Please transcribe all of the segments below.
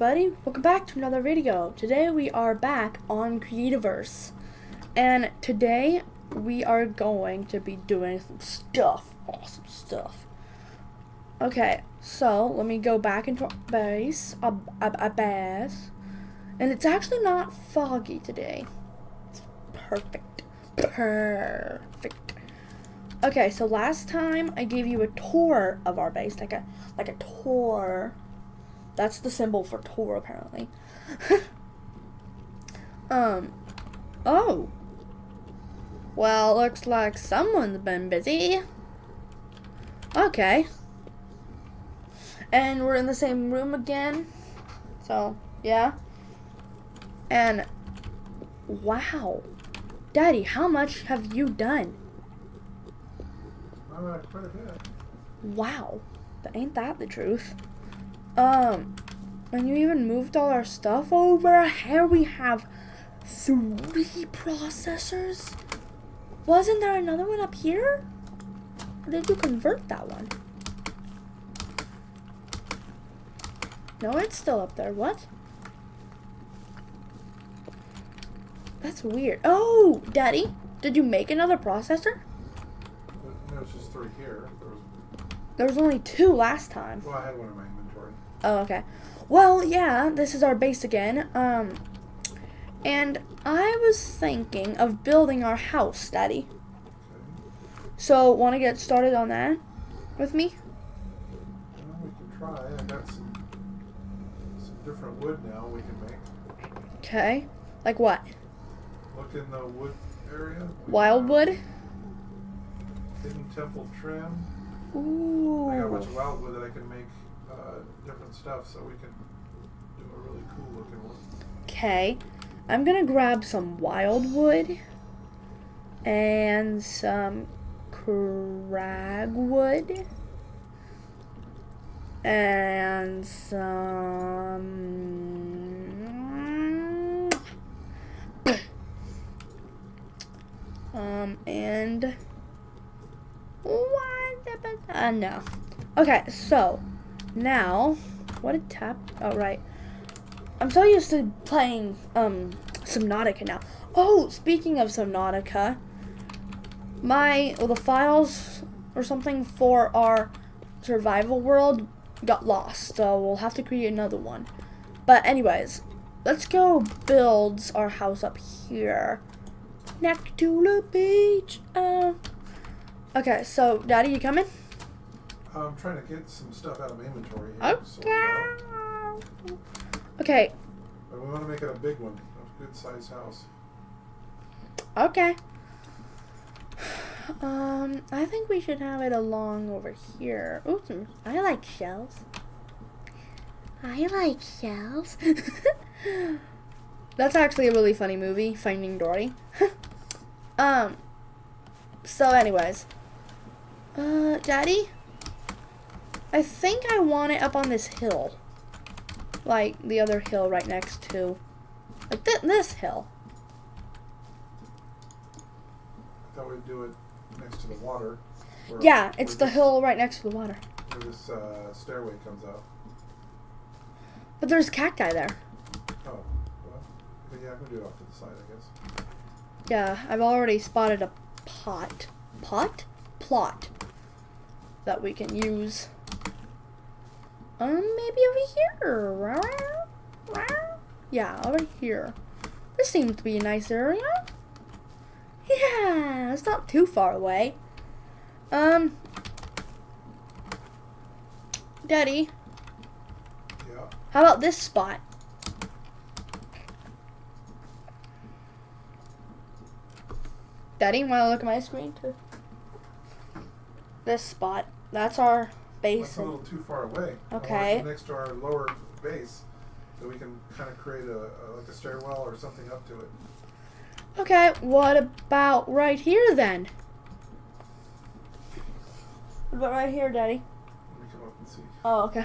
everybody, welcome back to another video. Today we are back on Creativerse. And today we are going to be doing some stuff. Awesome stuff. Okay, so let me go back into our base, a, a, a base. And it's actually not foggy today. It's perfect. Perfect. Okay, so last time I gave you a tour of our base, like a like a tour. That's the symbol for tour, apparently. um, oh. Well, looks like someone's been busy. Okay. And we're in the same room again. So, yeah. And, wow. Daddy, how much have you done? Uh, quite a bit. Wow. But ain't that the truth? Um, and you even moved all our stuff over? Here we have three processors? Wasn't there another one up here? Or did you convert that one? No, it's still up there. What? That's weird. Oh, Daddy, did you make another processor? No, it's just three here. There was, There was only two last time. well, I had one in my. Oh, okay. Well, yeah, this is our base again. Um, and I was thinking of building our house, Daddy. So, want to get started on that with me? Well, we can try. I got some some different wood now we can make. Okay. Like what? Look in the wood area. Wildwood? Hidden temple trim. Ooh. I got a bunch of wildwood that I can make uh, different stuff, so we can do a really cool looking one. Okay. I'm gonna grab some wildwood and some cragwood and some um and what uh, no okay so now what a tap oh right I'm so used to playing um Subnautica now. Oh, speaking of Subnautica, my well, the files or something for our survival world got lost, so we'll have to create another one. But anyways, let's go build our house up here, next to the beach. Uh, okay, so Daddy, you coming? I'm trying to get some stuff out of my inventory here. So Okay. go. Okay, But we want to make it a big one, a good sized house. Okay. Um, I think we should have it along over here. Ooh, I like shells. I like shells. That's actually a really funny movie, Finding Dory. um, so anyways. Uh, Daddy? I think I want it up on this hill. Like, the other hill right next to, like th this hill. I thought we'd do it next to the water. where- Yeah, it's the this- hill right next to the water. Where this uh, stairway comes out. But there's cacti there. Oh, well, yeah, I can do it off to the side, I guess. Yeah, I've already spotted a pot. Pot? Plot. That we can use. Um, maybe over here. Yeah, over here. This seems to be a nice area. Yeah, it's not too far away. Um, Daddy, Yeah. how about this spot? Daddy, want to look at my screen too? This spot. That's our That's basin. a little too far away. Okay. Next to our lower base, so we can kind of create a, a like a stairwell or something up to it. Okay, what about right here then? What about right here, Daddy? Let me come up and see. Oh, okay.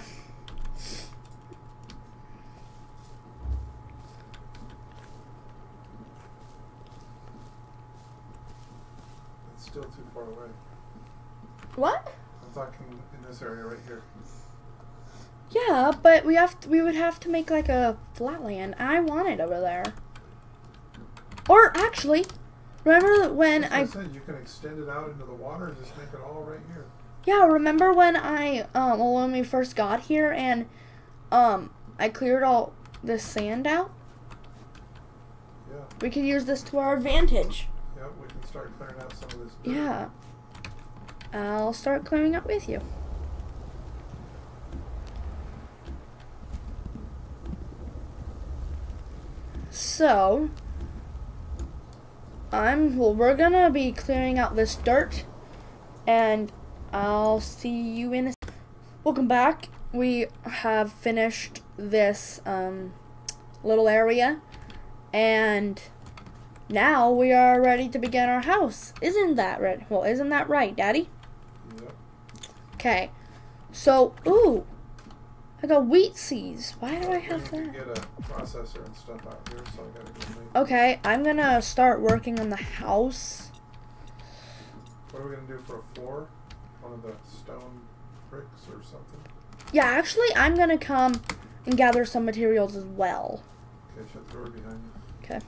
It's still too far away. What? Talking in this area right here. Yeah, but we have to, we would have to make like a flatland. I want it over there. Or actually, remember when I I said you can extend it out into the water and just make it all right here. yeah remember when I um well, when we first got here and um I cleared all the sand out. Yeah. We could use this to our advantage. Yep. We can start clearing out some of this. dirt. Yeah. I'll start clearing up with you. So, I'm well. We're gonna be clearing out this dirt, and I'll see you in. A, welcome back. We have finished this um, little area, and now we are ready to begin our house. Isn't that right? Well, isn't that right, Daddy? Okay. So, ooh, I got wheat seeds. Why do I have that? to get a processor and stuff out here, so I gotta go make. Okay, I'm gonna start working on the house. What are we gonna do for a floor? One of the stone bricks or something? Yeah, actually, I'm gonna come and gather some materials as well. Okay, shut the door behind you. Okay.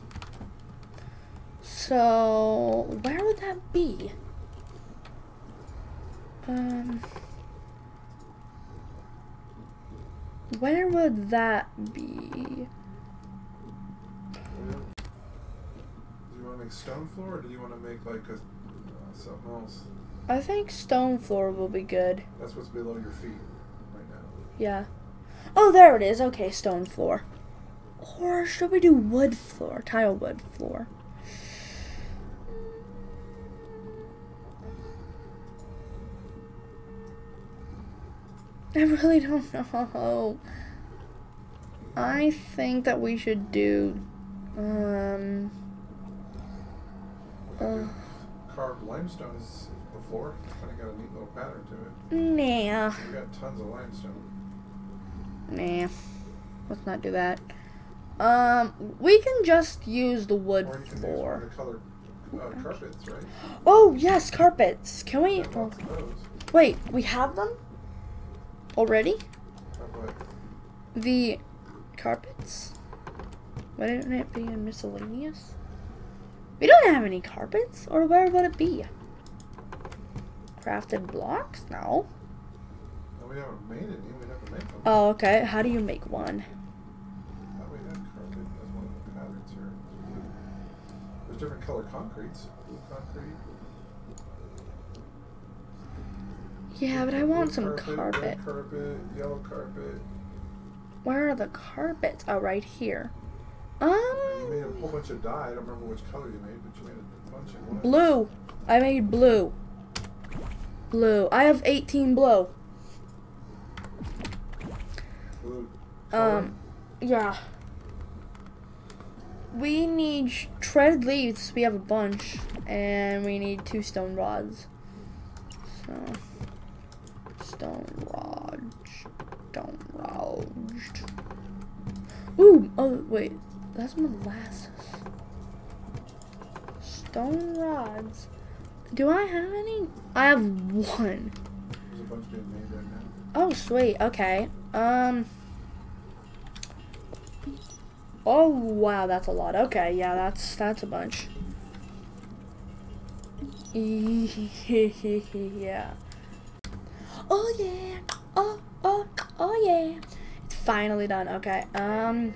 So, where would that be? Um, where would that be? Do you want to make stone floor, or do you want to make like a uh, something else? I think stone floor will be good. That's what's below your feet right now. Yeah. Oh, there it is. Okay, stone floor. Or should we do wood floor? Tile wood floor. I really don't know. I think that we should do um Uh. carved limestone is the floor. It's kind of got a neat little pattern to it. nah. We got tons of limestone. Nah. Let's not do that. Um, we can just use the wood or you can floor. colored uh, carpets, right? Oh, yes, carpets. Can we? Got lots of those. Wait, we have them? Already? The carpets? Why Wouldn't it be in miscellaneous? We don't have any carpets, or where would it be? Crafted blocks? No. no, we haven't made any. We'd have to make them. Oh, okay. How do you make one? How we have carpet as one of the patterns here. There's different color concretes. Blue concrete. Yeah, but I want some carpet, carpet. Yellow carpet. Where are the carpets? Oh, right here. Um, You made a whole bunch of dye. I don't remember which color you made, but you made a bunch in one. blue. I made blue. Blue. I have 18 blue. Blue. color. Um, yeah. We need sh- shredded leaves. We have a bunch, and we need two stone rods. So, stone rods, stone rods. Ooh, oh wait, that's molasses. Stone rods. Do I have any? I have one. There's a bunch being made right now. Oh, sweet. Okay. Um. Oh wow, that's a lot. Okay, yeah, that's that's a bunch. yeah. Oh yeah. Oh oh oh yeah. It's finally done. Okay. Um.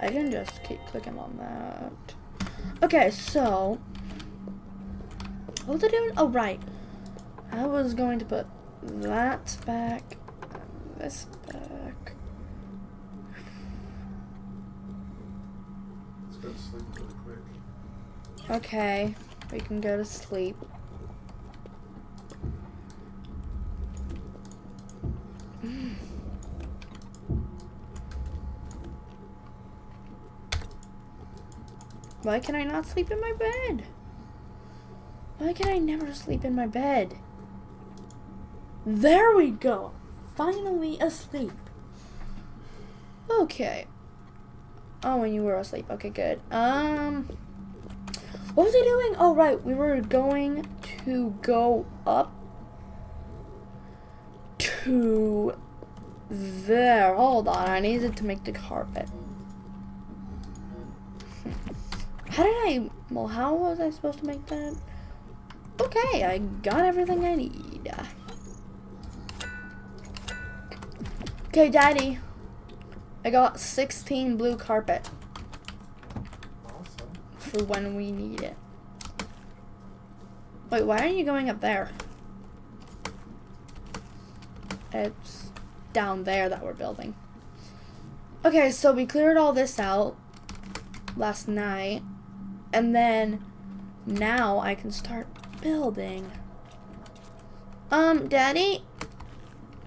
I can just keep clicking on that. Okay, so. What was I doing? Oh right. I was going to put that back, and this back. Let's go to sleep really quick. Okay, we can go to sleep. Why can I not sleep in my bed? Why can I never sleep in my bed? There we go. Finally asleep. Okay. Oh, when you were asleep. Okay, good. Um, what was I doing? Oh, right. We were going to go up to there. Hold on, I needed to make the carpet. How did I, well, how was I supposed to make that? Okay, I got everything I need. Okay, Daddy. I got 16 blue carpet Awesome. for when we need it. Wait, why are you going up there? It's down there that we're building. Okay, so we cleared all this out last night. And then now I can start building. Um, Daddy,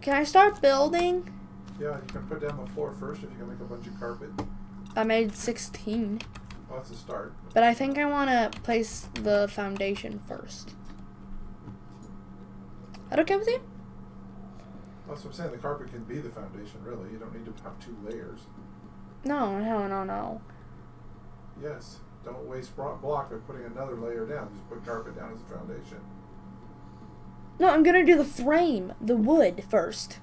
can I start building? Yeah, you can put down the floor first if you can make a bunch of carpet. I made 16. Well, that's a start. But I think I want to place the foundation first. That okay with you? That's what I'm saying. The carpet can be the foundation, really. You don't need to have two layers. No, no, no, no. Yes. Don't waste block by putting another layer down. Just put carpet down as a foundation. No, I'm gonna do the frame, the wood first.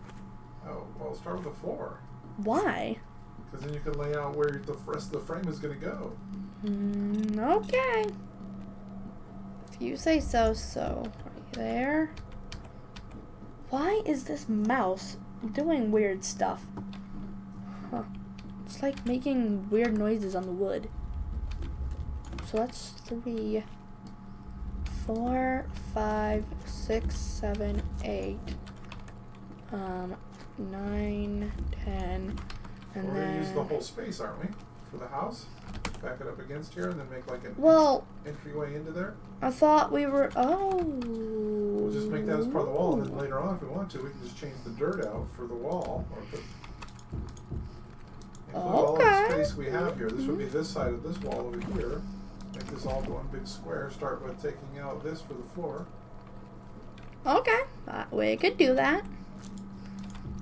Oh, well, start with the floor. Why? Because then you can lay out where the rest of the frame is going to go. Mm, okay. If you say so, so. Right there. Why is this mouse doing weird stuff? Huh. It's like making weird noises on the wood. So that's three, four, five, six, seven, eight, um, nine, ten, and We're then. going to use the whole space, aren't we? For the house? Back it up against here and then make like an Well, entryway into there? I thought we were. Oh. We'll just make that as part of the wall, and then later on, if we want to, we can just change the dirt out for the wall, or put, include all the Okay. space we have here. This would be this side of this wall over here. This all one big square. Start with taking out this for the floor. Okay, uh, we could do that.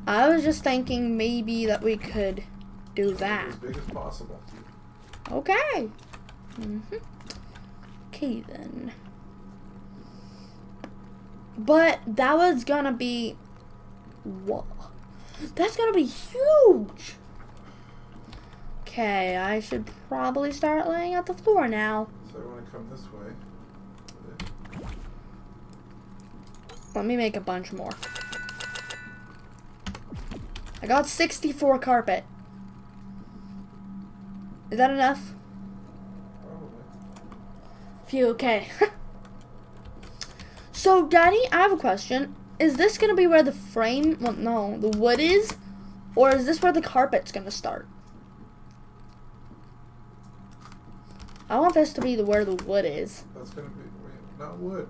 I was just thinking maybe that we could do that. as big as possible. Okay. hmm Okay then. But that was gonna be. Whoa. That's gonna be huge. Okay, I should probably start laying out the floor now. Come this way. Let me make a bunch more. I got 64 carpet. Is that enough? Probably. Phew, okay. so, Daddy, I have a question. Is this gonna be where the frame, well, no, the wood is? Or is this where the carpet's gonna start? I want this to be the where the wood is. That's going to be not wood.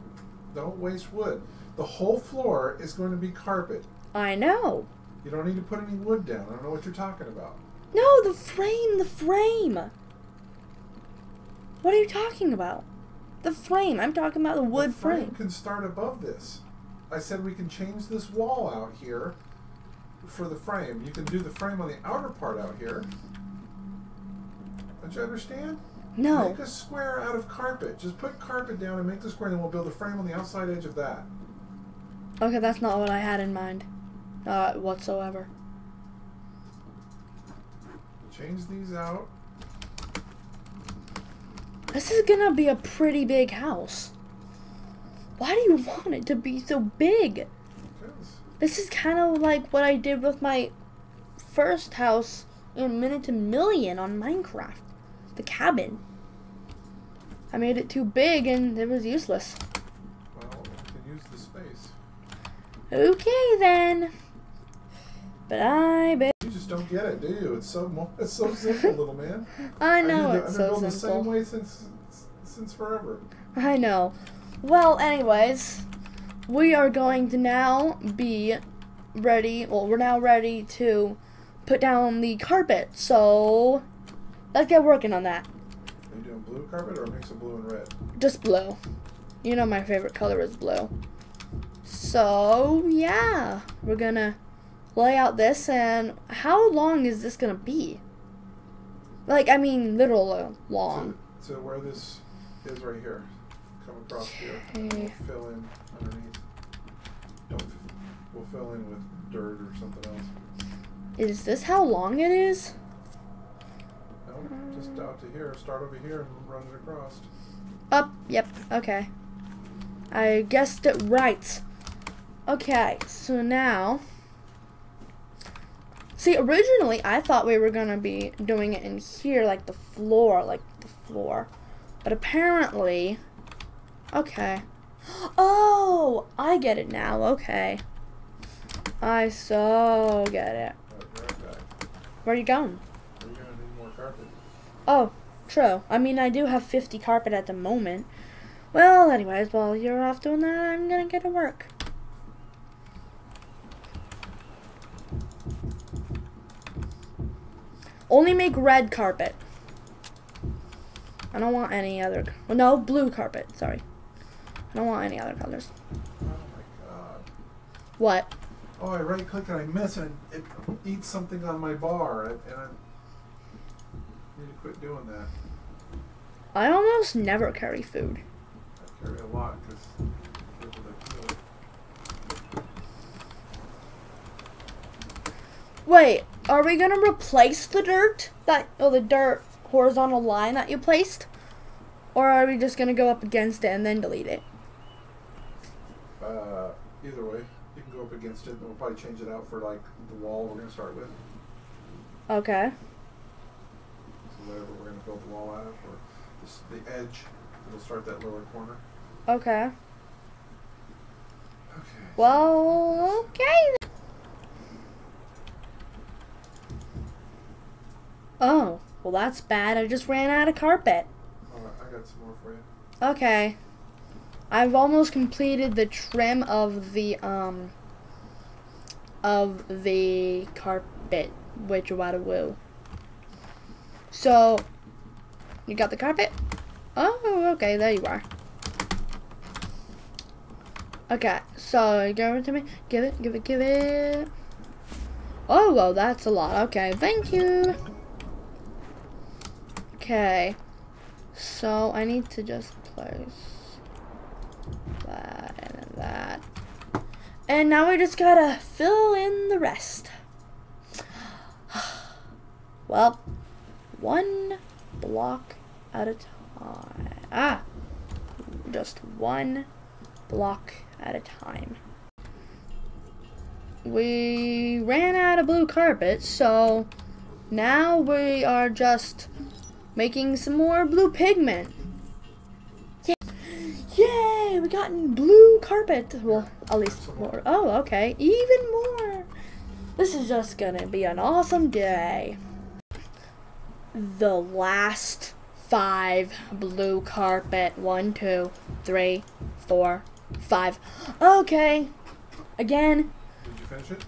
Don't waste wood. The whole floor is going to be carpet. I know. You don't need to put any wood down. I don't know what you're talking about. No, the frame, the frame. What are you talking about? The frame. I'm talking about the wood the frame, frame. can start above this. I said we can change this wall out here for the frame. You can do the frame on the outer part out here. Don't you understand? No. Make a square out of carpet. Just put carpet down and make the square, and then we'll build a frame on the outside edge of that. Okay, that's not what I had in mind. Not whatsoever. Change these out. This is gonna be a pretty big house. Why do you want it to be so big? Because This is kind of like what I did with my first house in Minute to Million on Minecraft. The cabin. I made it too big and it was useless. well, we can use the space. Okay then. But I bet You just don't get it, do you? It's so it's so simple, little man. I know I've been, it's I've been so building the same way since since forever. I know. Well, anyways, we are going to now be ready. Well, we're now ready to put down the carpet. So let's get working on that. Are you doing blue carpet or a mix of blue and red? Just blue. You know my favorite color is blue. So yeah, we're gonna lay out this. And how long is this gonna be? Like, I mean, literal long. To, to where this is right here. Come across here. We'll fill in underneath. Don't. We'll fill in with dirt or something else. Is this how long it is? Just out to here. Start over here and run it across. Up. Yep. Okay. I guessed it right. Okay, so now. See, originally I thought we were gonna be doing it in here, like the floor, like the floor. But apparently. Okay. Oh! I get it now. Okay. I so get it. Right, right back. Where are you going? Are you gonna need more carpet? Oh, true. I mean, I do have 50 carpet at the moment. Well, anyways, while you're off doing that, I'm gonna get to work. Only make red carpet. I don't want any other. Well, no, blue carpet. Sorry. I don't want any other colors. Oh my god. What? Oh, I right click and I miss and it eats something on my bar and and need to quit doing that. I almost never carry food. I carry a lot because people that do it. Wait, are we gonna replace the dirt that oh the dirt horizontal line that you placed? Or are we just gonna go up against it and then delete it? Uh, either way, you can go up against it and we'll probably change it out for like the wall we're gonna start with. Okay. Whatever we're gonna build the wall out of or this, the edge. We'll start that lower corner. Okay. Okay. Well, okay. then. Oh, well that's bad. I just ran out of carpet. Alright, I got some more for you. Okay. I've almost completed the trim of the um of the carpet, which wada woo. So you got the carpet? Oh, okay, there you are. Okay, so give it to me. Give it, give it, give it. Oh, well, that's a lot. Okay, thank you. Okay. So I need to just place that and that. And now we just gotta fill in the rest. Well, one block at a time. Ah, just one block at a time. We ran out of blue carpet, so now we are just making some more blue pigment. Yeah. Yay! We got blue carpet. Well, at least more. Oh, okay. Even more. This is just gonna be an awesome day. The last five blue carpet. One, two, three, four, five. Okay. Again. Did you finish it?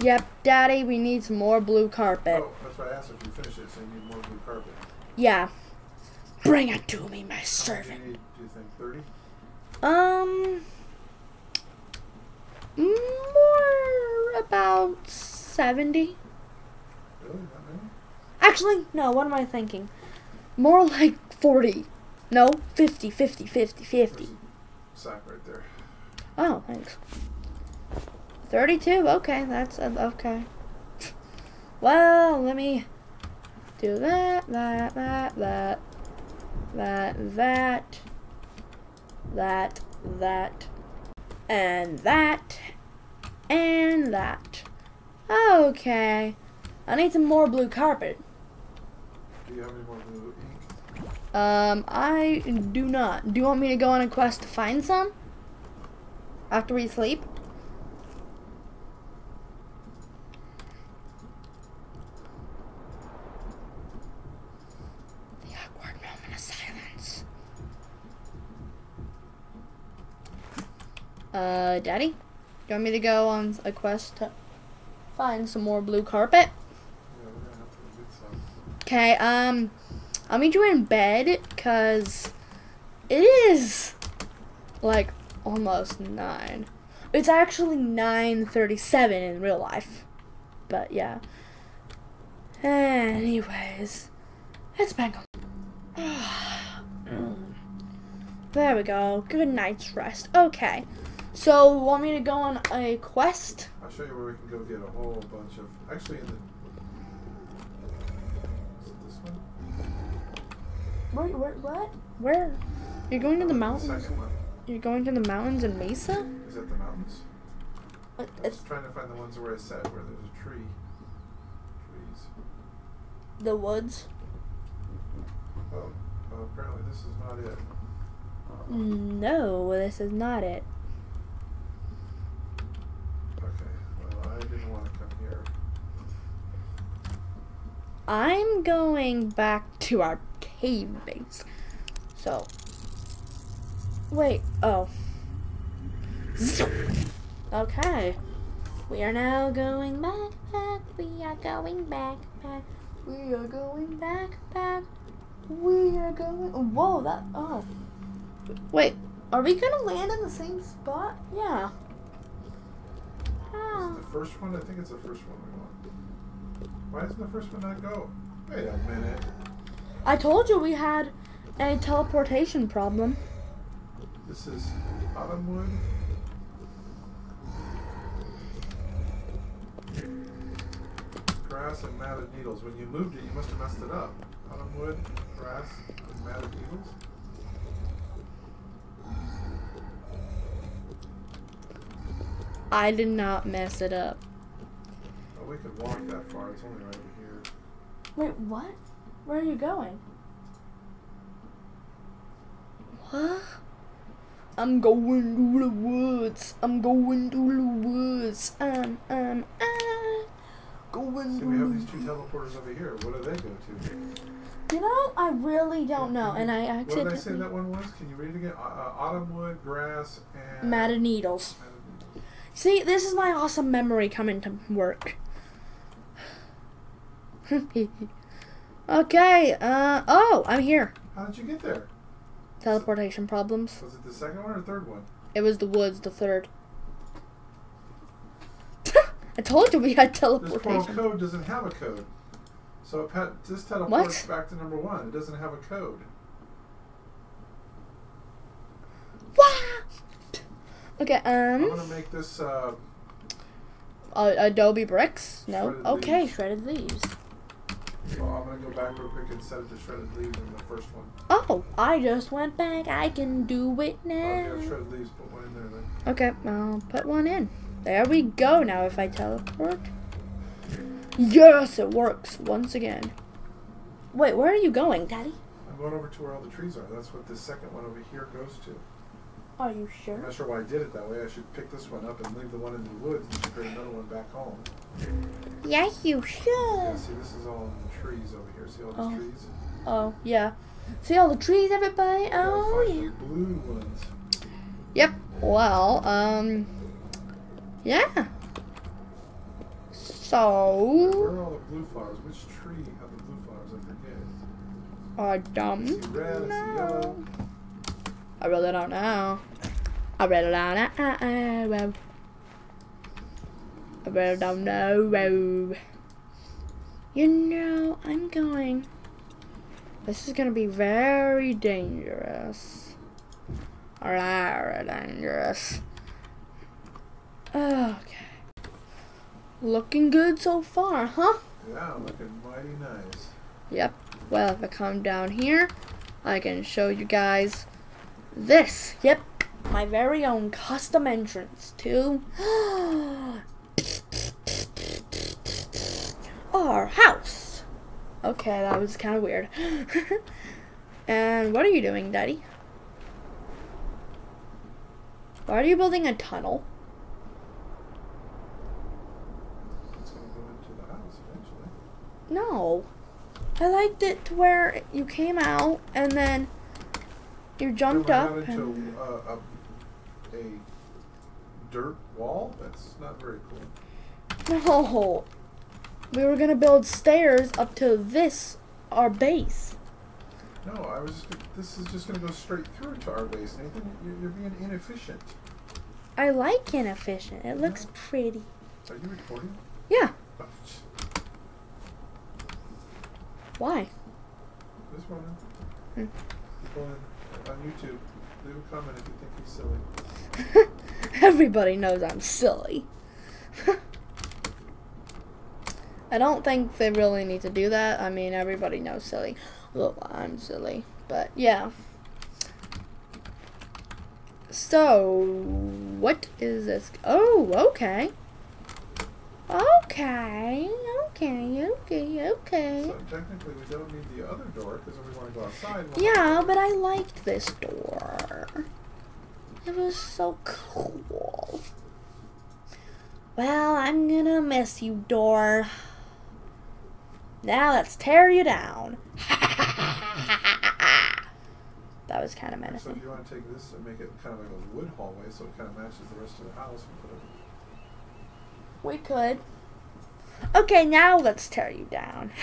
Yep, Daddy, we need some more blue carpet. Oh, that's why I asked if you finished it, so you need more blue carpet. Yeah. Bring it to me, my servant. Do you need, do you think 30? Um, more about 70. Really? That many? Actually, no, what am I thinking? More like 40. No, 50, 50, 50, 50. There's sack right there. Oh, thanks. 32, okay, that's, uh, okay. Well, let me do that, that, that, that, that, that, that, that, and that, and that. Okay. I need some more blue carpet. Do you have any more blue ink? Um, I do not. Do you want me to go on a quest to find some? After we sleep? The awkward moment of silence. Uh, Daddy? Do you want me to go on a quest to find some more blue carpet? Yeah, we're gonna have to go get some. Okay, um, I'll meet you in bed, cause it is like almost nine. It's actually nine thirty-seven in real life, but yeah. Anyways, it's been. there we go. Good night's rest. Okay, so want me to go on a quest? I'll show you where we can go get a whole bunch of. Actually, in the. Wait, where, what? Where? You're going to the mountains? second. You're going to the mountains in Mesa? Is that the mountains? Uh, I It's was trying to find the ones where I said where there's a tree. Trees. the woods. Oh, oh apparently this is not it. No, this is not it. Okay, well, I didn't want to come here. I'm going back to our cave base. So, wait. Oh. Okay. We are now going back, back. We are going back, back. We are going back, back. We are going. Whoa, that. Oh. Wait, are we gonna land in the same spot? Yeah. Is Oh. it the ah. first one? I think it's the first one we want. Why doesn't the first one not go? Wait a minute. I told you we had a teleportation problem. This is Autumnwood. Grass and matted needles. When you moved it, you must have messed it up. Autumnwood, grass, and matted needles. I did not mess it up. Oh, we could walk that far. It's only right here. Wait, what? Where are you going? What? I'm going to the woods. I'm going to the woods. Um, um, ah. Going See, to we have these two teleporters over here. What do they go to? You know, I really don't know, and I What did I say that one was? Can you read it again? Uh, uh, Autumnwood, grass, and matted needles. matted needles. See, this is my awesome memory coming to work. okay, uh, oh, I'm here. How did you get there? Teleportation problems. Was it the second one or third one? It was the woods, the third. I told you we had teleportation. This portal code doesn't have a code. So it pa- just teleports What? back to number one. It doesn't have a code. What? Okay, um. I'm gonna make this. Uh, uh, Adobe bricks? No. Shredded Okay, leaves. shredded leaves. Well, I'm gonna go back real quick and set it to shredded leaves in the first one. Oh, I just went back. I can do it Oh, now. yeah, shredded leaves. Put one in there then. Okay, I'll put one in. There we go. Now if I teleport. Yes, it works once again. Wait, where are you going, Daddy? I'm going over to where all the trees are. That's what this second one over here goes to. Are you sure? I'm not sure why I did it that way. I should pick this one up and leave the one in the woods and bring another one back home. Yes, you Yeah, should. see, this is all in the trees over here. See all these Oh. trees? Oh, yeah. See all the trees, everybody? Oh, yeah. The blue ones. Yep. Well, um, yeah. So. Where are all the blue flowers? Which tree have the blue flowers? I forget. I I don't see red, I see yellow. I really don't know. I really don't know. I really don't know. You know, I'm going. This is gonna be very dangerous. Very dangerous. Okay. Looking good so far, huh? Yeah, looking mighty nice. Yep. Well, if I come down here, I can show you guys this. Yep. My very own custom entrance to our house. Okay, that was kind of weird. and what are you doing, Daddy? Why are you building a tunnel? It's gonna go into the house eventually. No. I liked it to where you came out and then you jumped up. into uh, a, a dirt wall. That's not very cool. No. We were gonna build stairs up to this, our base. No, I was. Just, this is just gonna go straight through to our base, Nathan. You're, you're being inefficient. I like inefficient. It looks pretty. Are you recording? Yeah. Oh, Why? Just wondering. Hmm. On YouTube, leave a comment if you think he's silly. Everybody knows I'm silly. I don't think they really need to do that. I mean, everybody knows silly. Well, I'm silly. But, yeah. So, what is this? Oh, okay. Okay, okay, okay, okay. So technically, we don't need the other door because if we want to go outside. we'll- Yeah, but I liked this door. It was so cool. Well, I'm gonna miss you, door. Now let's tear you down. that was kind of menacing. So if you want to take this and make it kind of like a wood hallway, so it kind of matches the rest of the house, we put a We could. Okay, now let's tear you down.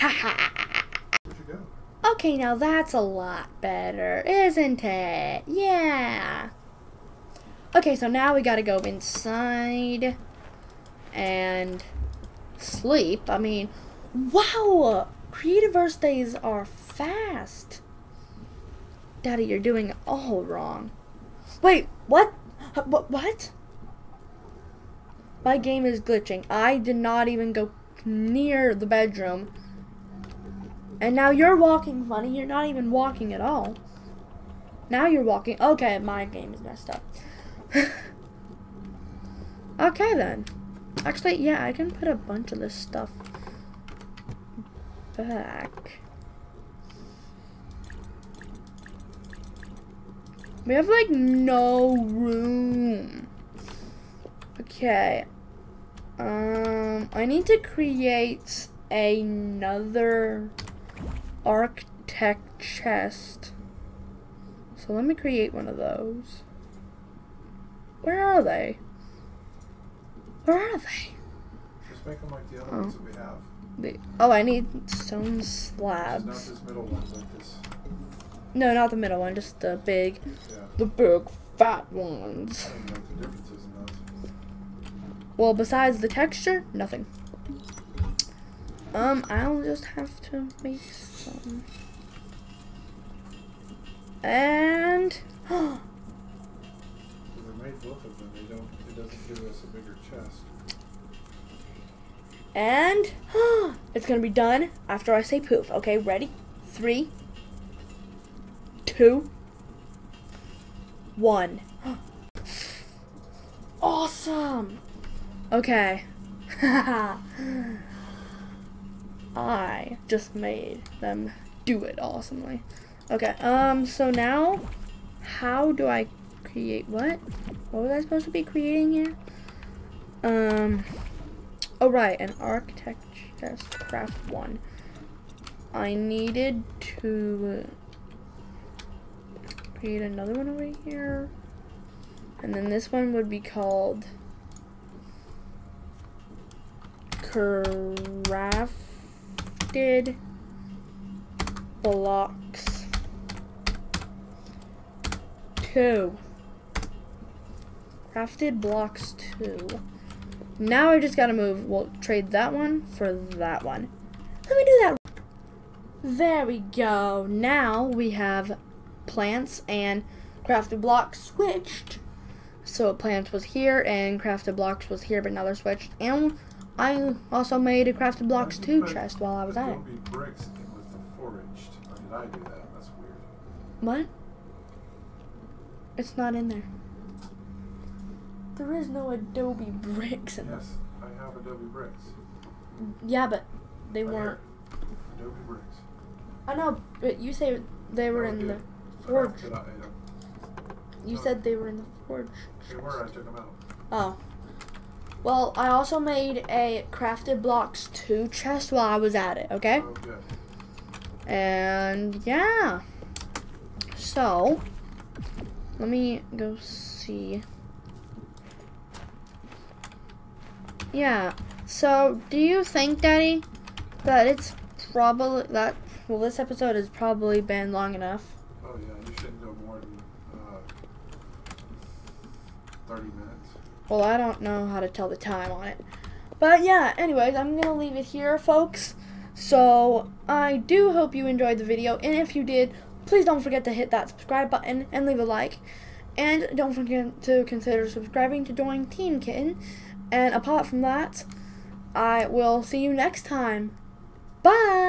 You okay, now that's a lot better, isn't it? Yeah. Okay, so now we gotta go inside and sleep. I mean, wow! Creativerse days are fast. Daddy, you're doing all wrong. Wait, what? What? What? My game is glitching. I did not even go near the bedroom. And now you're walking funny. You're not even walking at all. Now you're walking. Okay, my game is messed up. okay then. Actually, yeah, I can put a bunch of this stuff back. We have like no room. Okay. Um, I need to create another architect chest. So let me create one of those. Where are they? Where are they? Just make them like the other Oh. ones that we have. They- Oh, I need stone not slabs. middle one, this. No, not the middle one, just the big, Yeah. the big fat ones. I don't know what the difference is in those. Well, besides the texture, nothing. Um, I'll just have to make some. And If we made both of them, they don't. It doesn't give us a bigger chest. and it's gonna be done after I say poof. Okay, ready? Three, two, one. awesome. Okay. I just made them do it awesomely. Okay, um, so now, how do I create what? What was I supposed to be creating here? Um, oh right, an architect chest craft one. I needed to create another one over here. And then this one would be called crafted blocks. Two. Crafted blocks two. Now I just gotta move we'll trade that one for that one. Let me do that. There we go. Now we have plants and crafted blocks switched. So plants was here and crafted blocks was here but now they're switched. And I also made a crafted blocks Why did you 2 chest while I was at it. Adobe bricks in with the foraged. Or did I do? That's weird. What? It's not in there. There is no Adobe bricks in Yes, I have Adobe bricks. Yeah, but they Right weren't. Adobe bricks. I know, but you say they were Oh, in the forge. Crafted item. You Oh. said they were in the forge. They were. I took them out. Oh. Well, I also made a crafted blocks 2 chest while I was at it, okay? Oh, good. And yeah. So, let me go see. Yeah. So, do you think, Daddy, that it's probably that well, this episode has probably been long enough? Oh yeah, you shouldn't go more than uh, thirty minutes. Well, I don't know how to tell the time on it. But yeah, anyways, I'm going to leave it here, folks. So, I do hope you enjoyed the video. And if you did, please don't forget to hit that subscribe button and leave a like. And don't forget to consider subscribing to join Team Kitten. And apart from that, I will see you next time. Bye!